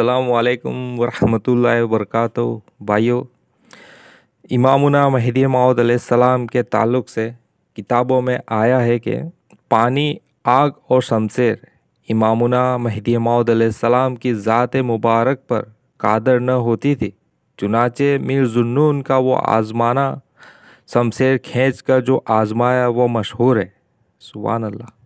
अल्लाम वरहमतुल्लाहि वरक भाइयों इमामुना महदी माउद सलाम के ताल्लुक़ से किताबों में आया है कि पानी आग और शमशेर इमामुना महदी माउद सलाम की ज़ात मुबारक पर कादर न होती थी चुनाचे मीर जुन्नून का वो आज़माना शमशेर खींच कर जो आज़माया वो मशहूर है सुबहान अल्लाह